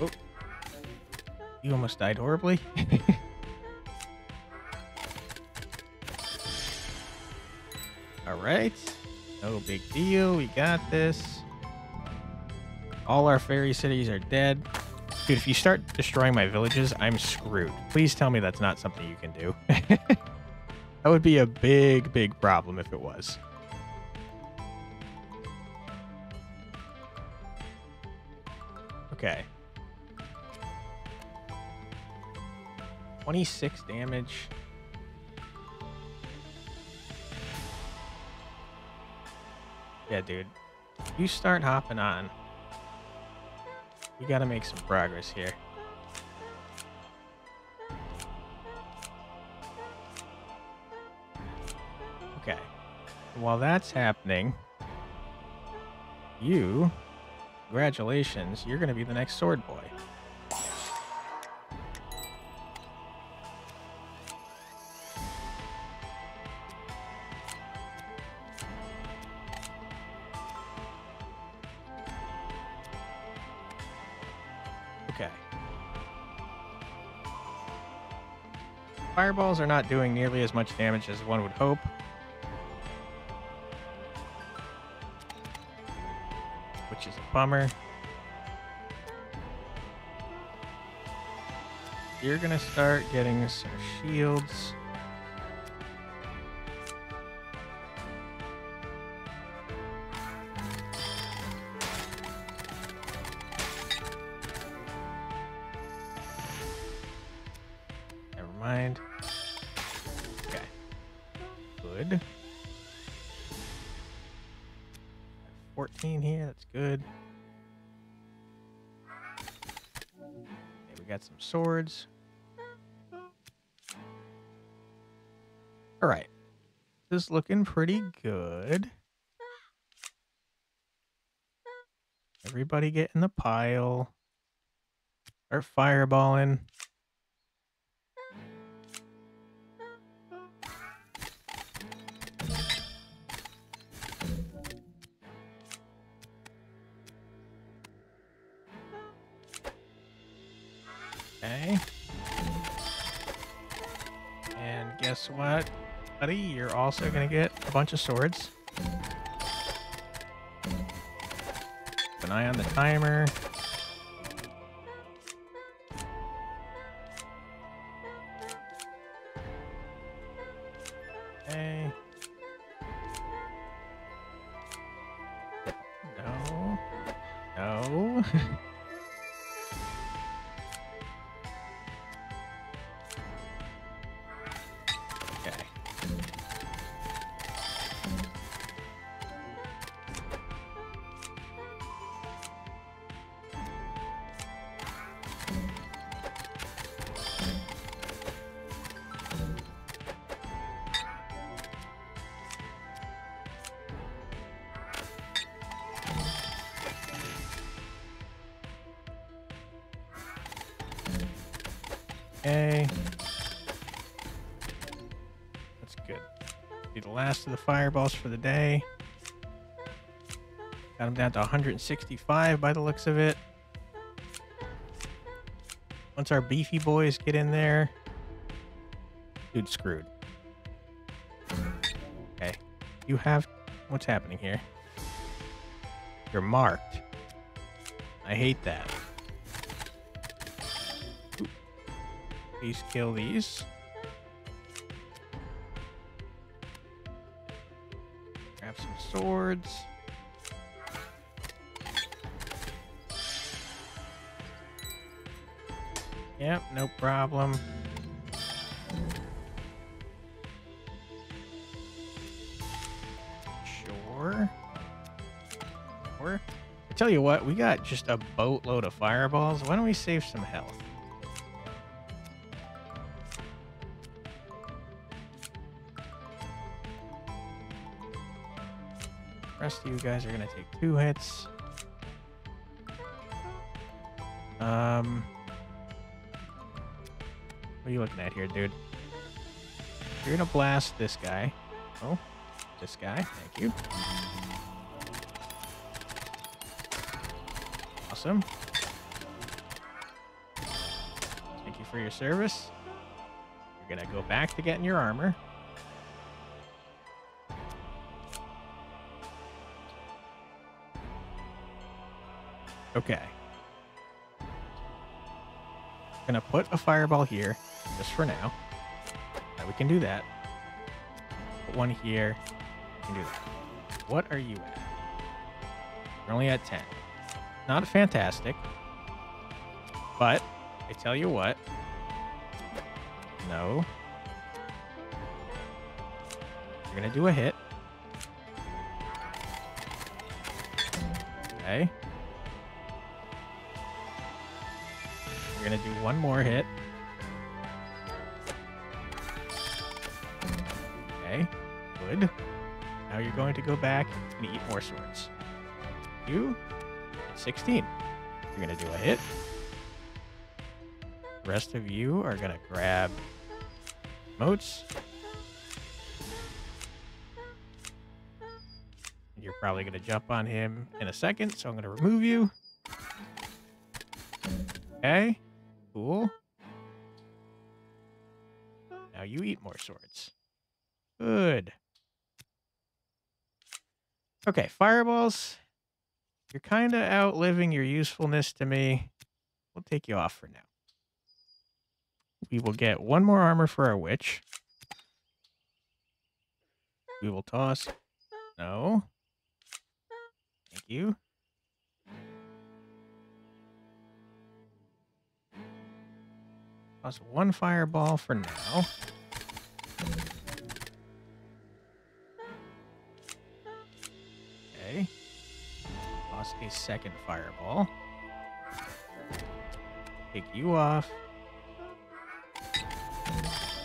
Oh. You almost died horribly. All right. No big deal. We got this. All our fairy cities are dead. Dude, if you start destroying my villages, I'm screwed. Please tell me that's not something you can do. that would be a big, big problem if it was. Okay. 26 damage. Yeah, dude. You start hopping on. We gotta make some progress here. Okay. While that's happening, you, congratulations, you're gonna be the next sword boy. Fireballs are not doing nearly as much damage as one would hope. Which is a bummer. You're gonna start getting some shields. Looking pretty good. Everybody get in the pile. Start fireballing. Also to get a bunch of swords. Keep an eye on the timer. For the day. Got them down to 165 by the looks of it. Once our beefy boys get in there, dude's screwed. Okay. You have... What's happening here? You're marked. I hate that. Please kill these. Swords. Yep, no problem. Sure. Sure. I tell you what, we got just a boatload of fireballs. Why don't we save some health? You guys are gonna take two hits. Um, what are you looking at here, dude? You're gonna blast this guy. Oh, this guy. Thank you. Awesome. Thank you for your service. You're gonna go back to getting your armor. Okay. Gonna put a fireball here, just for now. Now we can do that. Put one here. We can do that. What are you at? You're only at 10. Not fantastic. But, I tell you what. No. You're gonna do a hit. Okay. Gonna do one more hit. Okay, good. Now you're going to go back and eat more swords. You, at 16. You're gonna do a hit. The rest of you are gonna grab motes. You're probably gonna jump on him in a second, so I'm gonna remove you. Okay. Cool. Now you eat more swords. Good. Okay, fireballs. You're kind of outliving your usefulness to me. We'll take you off for now. We will get one more armor for our witch. We will toss. No. Thank you. Toss one fireball for now. Okay. Toss a second fireball. Take you off.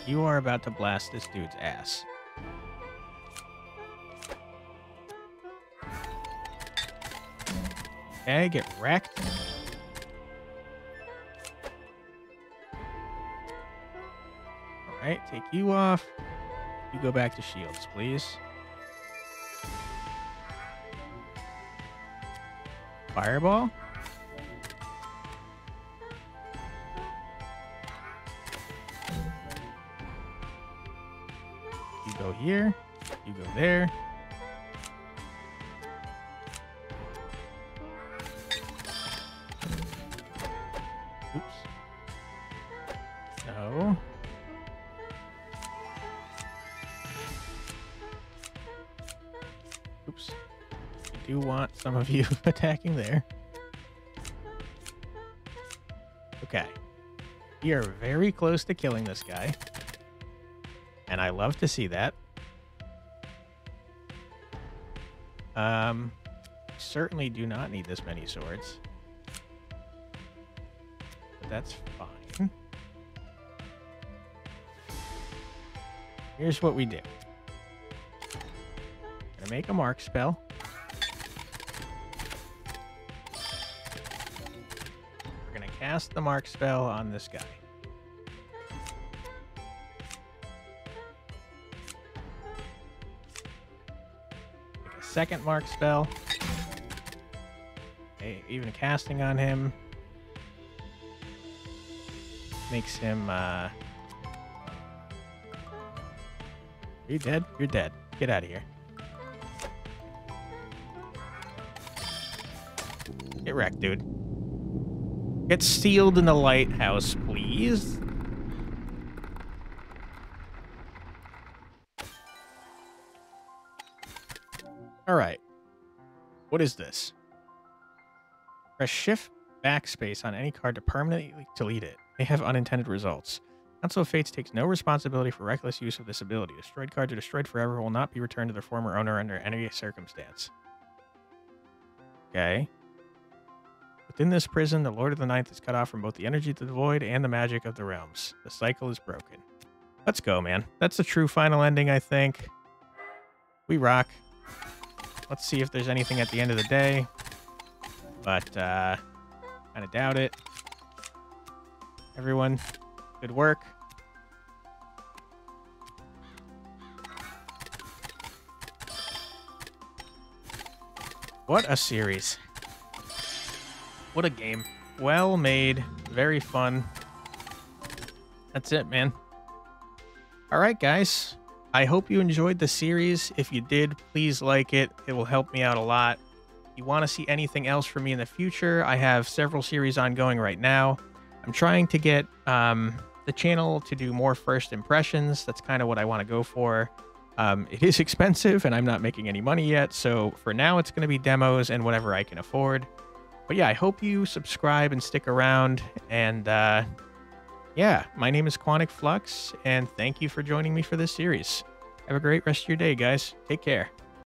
You are about to blast this dude's ass. Okay, get wrecked. Alright, take you off. You go back to shields, please. Fireball. You go here. You go there. Some of you attacking there. Okay. We are very close to killing this guy. And I love to see that. Um, certainly do not need this many swords. But that's fine. Here's what we do. Gonna make a mark spell. Cast the mark spell on this guy. A second mark spell. Okay, even casting on him makes him uh Are you dead? You're dead. Get out of here. Get wrecked, dude. Get sealed in the lighthouse, please. All right. What is this? Press shift backspace on any card to permanently delete it. May have unintended results. Council of Fates takes no responsibility for reckless use of this ability. Destroyed cards are destroyed forever will not be returned to their former owner under any circumstance. Okay. Within this prison, the Lord of the Ninth is cut off from both the energy of the void and the magic of the realms. The cycle is broken. Let's go, man. That's the true final ending, I think. We rock. Let's see if there's anything at the end of the day. But, uh, kind of doubt it. Everyone, good work. What a series. What a game. Well made. Very fun. That's it, man. All right, guys. I hope you enjoyed the series. If you did, please like it. It will help me out a lot. If you want to see anything else from me in the future, I have several series ongoing right now. I'm trying to get um, the channel to do more first impressions. That's kind of what I want to go for. Um, it is expensive and I'm not making any money yet. So for now, it's going to be demos and whatever I can afford. But yeah, I hope you subscribe and stick around. And uh, yeah, my name is Quantic Flux, and thank you for joining me for this series. Have a great rest of your day, guys. Take care.